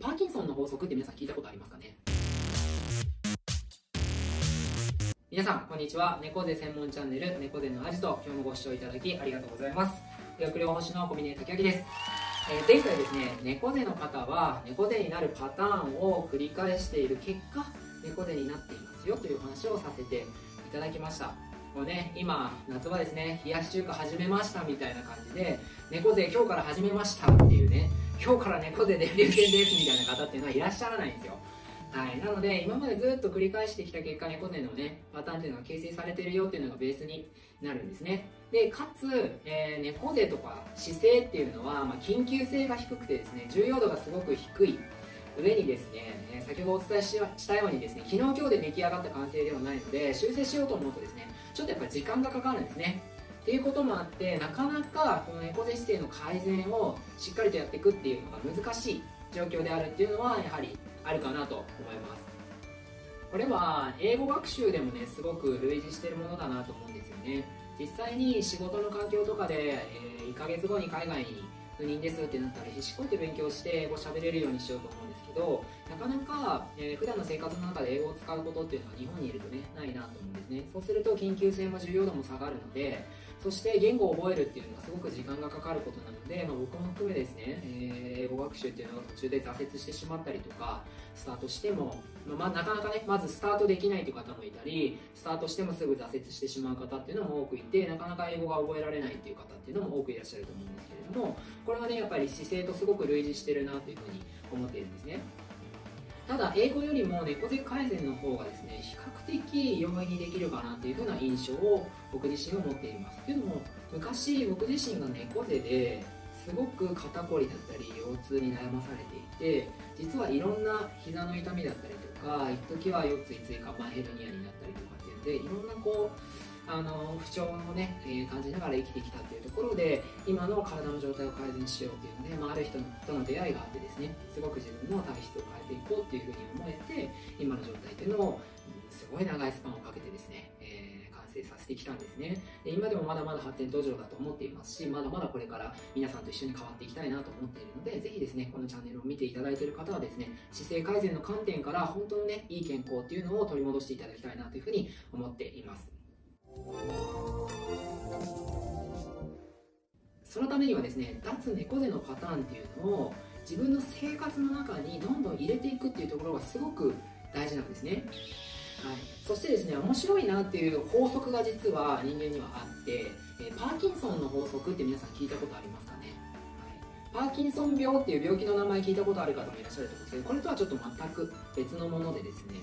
パーキンソンの法則って皆さん聞いたことありますかね？皆さん、こんにちは。猫背専門チャンネル、猫背のアジト、今日もご視聴いただきありがとうございます。薬療法士の小峰竹明です。えー、前回ですね、猫背の方は猫背になるパターンを繰り返している結果、猫背になっていますよという話をさせていただきました。こうね、今、夏場ですね、冷やし中華始めましたみたいな感じで、猫背今日から始めましたっていうね、今日から猫背デビュー戦ですみたいな方っていうのはいらっしゃらないんですよ。はい、なので今までずっと繰り返してきた結果猫背のねパターンっていうのが形成されてるよっていうのがベースになるんですね。でかつ、えー、猫背とか姿勢っていうのは、まあ、緊急性が低くてですね重要度がすごく低い。上にですねえ先ほどお伝えしたようにですね昨日今日で出来上がった完成ではないので修正しようと思うとですねちょっとやっぱ時間がかかるんですね。っていうこともあってなかなかこの猫背姿勢の改善をしっかりとやっていくっていうのが難しい状況であるっていうのはやはりあるかなと思います。これは英語学習でもねすごく類似してるものだなと思うんですよね。実際に仕事の環境とかで、えー、1ヶ月後に海外に赴任ですってなったら必死こいて勉強して英語喋れるようにしようと思うんですけどなかなか、えー、普段の生活の中で英語を使うことっていうのは日本にいるとねないなと思うんですね。そうすると緊急性も重要度も下がるのでそして言語を覚えるっていうのはすごく時間がかかることなので、まあ、僕も含めですね、えー、英語学習っていうのが途中で挫折してしまったりとかスタートしても、まあ、なかなかねまずスタートできないという方もいたりスタートしてもすぐ挫折してしまう方っていうのも多くいてなかなか英語が覚えられないっていう方っていうのも多くいらっしゃると思うんですけれどもこれはねやっぱり姿勢とすごく類似してるなというふうに思っているんですね。ただ英語よりも猫背改善の方がですね比較的容易にできるかなというふうな印象を僕自身は持っています。というのも昔僕自身が猫背ですごく肩こりだったり腰痛に悩まされていて実はいろんな膝の痛みだったりとか一時は腰椎椎間板ヘルニアになったりとかっていうのでいろんなこうあの不調をね、えー、感じながら生きてきたっていうところで今の体の状態を改善しようっていうので、まあ、ある人との出会いがあってですねすごく自分の体質を変えていこうっていうふうに思えて今の状態っていうのをすごい長いスパンをかけてですね、えー、完成させてきたんですね。で今でもまだまだ発展途上だと思っていますしまだまだこれから皆さんと一緒に変わっていきたいなと思っているのでぜひですねこのチャンネルを見ていただいている方はですね姿勢改善の観点から本当のねいい健康っていうのを取り戻していただきたいなというふうに思っています。そのためにはですね脱猫背のパターンっていうのを自分の生活の中にどんどん入れていくっていうところがすごく大事なんですね、はい、そしてですね面白いなっていう法則が実は人間にはあってパーキンソンの法則って皆さん聞いたことありますかね、はい、パーキンソン病っていう病気の名前聞いたことある方もいらっしゃると思うんですけどこれとはちょっと全く別のものでですね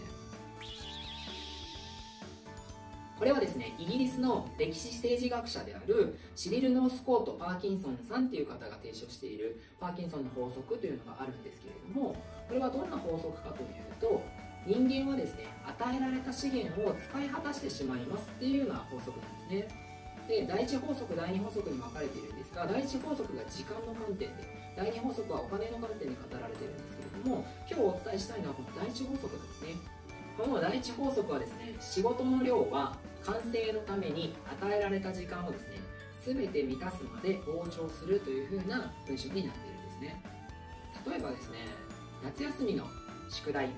これはですねイギリスの歴史政治学者であるシリル・ノースコート・パーキンソンさんっていう方が提唱しているパーキンソンの法則というのがあるんですけれどもこれはどんな法則かというと人間はですね与えられた資源を使い果たしてしまいますっていうような法則なんですね。で第一法則第二法則に分かれているんですが第一法則が時間の観点で第二法則はお金の観点で語られているんですけれども今日お伝えしたいのはこの第一法則なんですねこの第一法則はですね仕事の量は完成のために与えられた時間をですね全て満たすまで膨張するというふうな文章になっているんですね。例えばですね夏休みの宿題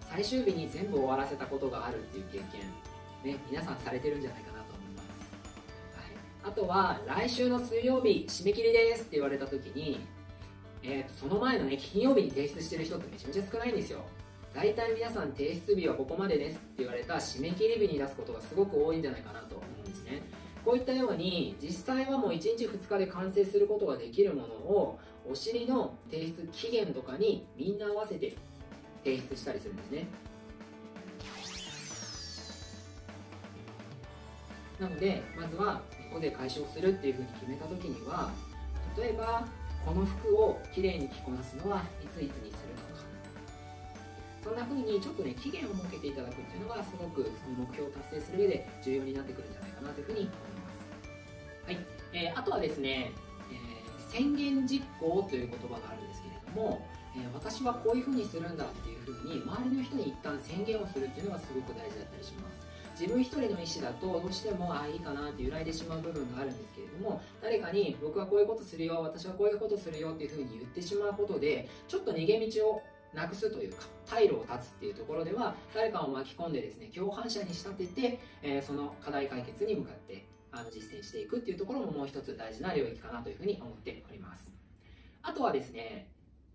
最終日に全部終わらせたことがあるっていう経験ね皆さんされてるんじゃないかなと思います、はい、あとは来週の水曜日締め切りですって言われた時にえー、とその前のね金曜日に提出してる人ってめちゃめちゃ少ないんですよ。大体皆さん提出日はここまでですって言われた締め切り日に出すことがすごく多いんじゃないかなと思うんですね。こういったように実際はもう1日2日で完成することができるものをお尻の提出期限とかにみんな合わせて提出したりするんですね。なのでまずは猫背解消するっていうふうに決めた時には例えばこの服をきれいに着こなすのはいついつにそんな風にちょっとね期限を設けていただくっていうのがすごくその目標を達成する上で重要になってくるんじゃないかなというふうに思います。はい、えー、あとはですね、えー、宣言実行という言葉があるんですけれども、えー、私はこういうふうにするんだっていうふうに周りの人に一旦宣言をするっていうのがすごく大事だったりします。自分一人の意思だとどうしてもああいいかなって揺らいでしまう部分があるんですけれども誰かに僕はこういうことするよ私はこういうことするよっていうふうに言ってしまうことでちょっと逃げ道をなくすというか退路を断つっていうところでは誰かを巻き込んでですね共犯者に仕立てて、えー、その課題解決に向かってあの実践していくっていうところももう一つ大事な領域かなというふうに思っております。あとはですね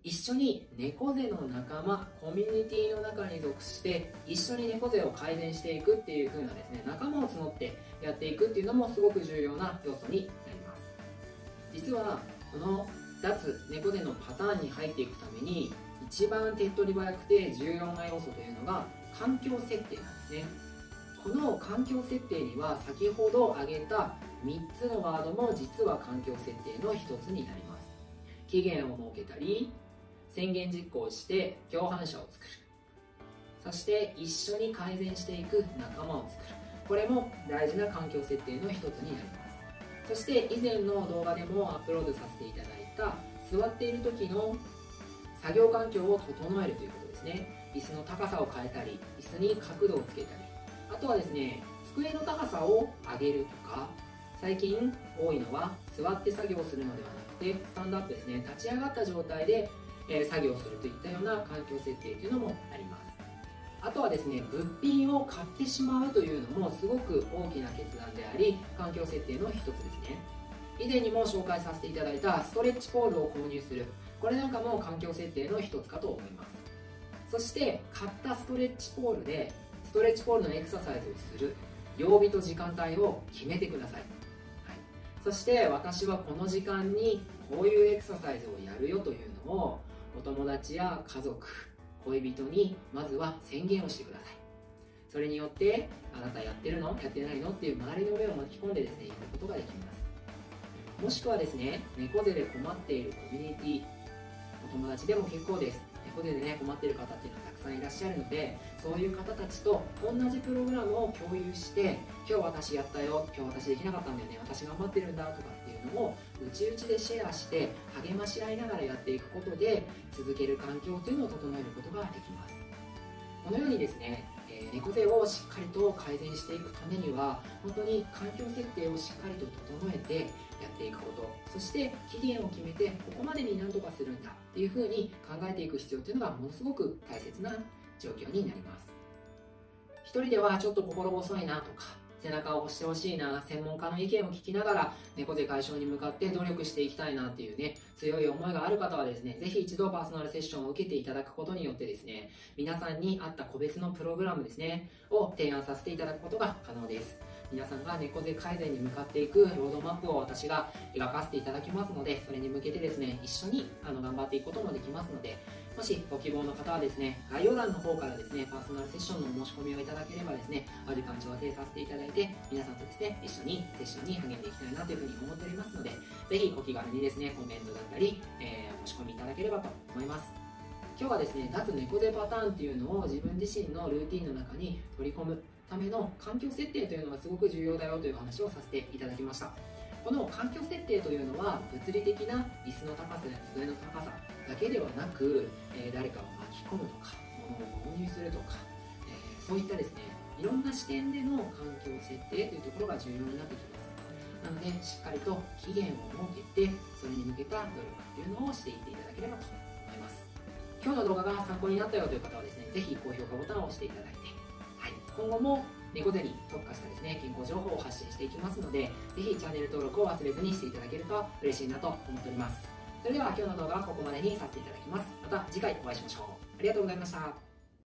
一緒に猫背の仲間コミュニティの中に属して一緒に猫背を改善していくっていう風なですね仲間を募ってやっていくっていうのもすごく重要な要素になります。実はこの脱猫背のパターンに入っていくために一番手っ取り早くて重要な要素というのが環境設定なんですね。この環境設定には先ほど挙げた3つのワードも実は環境設定の一つになります。期限を設けたり宣言実行して共犯者を作る。そして一緒に改善していく仲間を作る。これも大事な環境設定の一つになります。そして以前の動画でもアップロードさせていただいた座っている時の作業環境を整えるということですね。椅子の高さを変えたり椅子に角度をつけたり。あとはですね机の高さを上げるとか最近多いのは座って作業するのではなくてスタンドアップですね。立ち上がった状態で、え作業するといったような環境設定というのもあります。あとはですね物品を買ってしまうというのもすごく大きな決断であり環境設定の一つですね。以前にも紹介させていただいたストレッチポールを購入するこれなんかも環境設定の一つかと思います。そして買ったストレッチポールでストレッチポールのエクササイズをする曜日と時間帯を決めてください、はい、そして私はこの時間にこういうエクササイズをやるよというのをお友達や家族恋人にまずは宣言をしてください。それによってあなたやってるの？やってないの？っていう周りの目を巻き込んでですね行くことができます。もしくはですね猫背で困っているコミュニティ友達でも結構です。ここでね困ってる方っていうのはたくさんいらっしゃるのでそういう方たちと同じプログラムを共有して今日私やったよ今日私できなかったんだよね私頑張ってるんだとかっていうのを内々でシェアして励まし合いながらやっていくことで続ける環境というのを整えることができます。このようにですね猫背をしっかりと改善していくためには本当に環境設定をしっかりと整えてやっていくこと。そして期限を決めてここまでに何とかするんだっていうふうに考えていく必要っていうのがものすごく大切な状況になります。一人ではちょっと心細いなとか背中を押してほしいな専門家の意見を聞きながら猫背解消に向かって努力していきたいなっていうね強い思いがある方はですねぜひ一度パーソナルセッションを受けていただくことによってですね皆さんに合った個別のプログラムですねを提案させていただくことが可能です。皆さんが猫背改善に向かっていくロードマップを私が描かせていただきますのでそれに向けてですね一緒にあの頑張っていくこともできますのでもしご希望の方はですね概要欄の方からですねパーソナルセッションの申し込みをいただければですねお時間調整させていただいて皆さんとですね一緒にセッションに励んでいきたいなというふうに思っておりますのでぜひお気軽にですねコメントだったり、えー、申し込みいただければと思います。今日はですね脱猫背パターンっていうのを自分自身のルーティンの中に取り込むための環境設定というのがすごく重要だよという話をさせていただきました。この環境設定というのは物理的な椅子の高さや机の高さだけではなく、えー、誰かを巻き込むとか物を購入するとか、えー、そういったですねいろんな視点での環境設定というところが重要になってきます。なのでしっかりと期限を設けてそれに向けた努力っていうのをしていっていただければと思います。今日の動画が参考になったよという方はですねぜひ高評価ボタンを押していただいて、今後も猫背に特化したですね健康情報を発信していきますのでぜひチャンネル登録を忘れずにしていただけると嬉しいなと思っております。それでは今日の動画はここまでにさせていただきます。また次回お会いしましょう。ありがとうございました。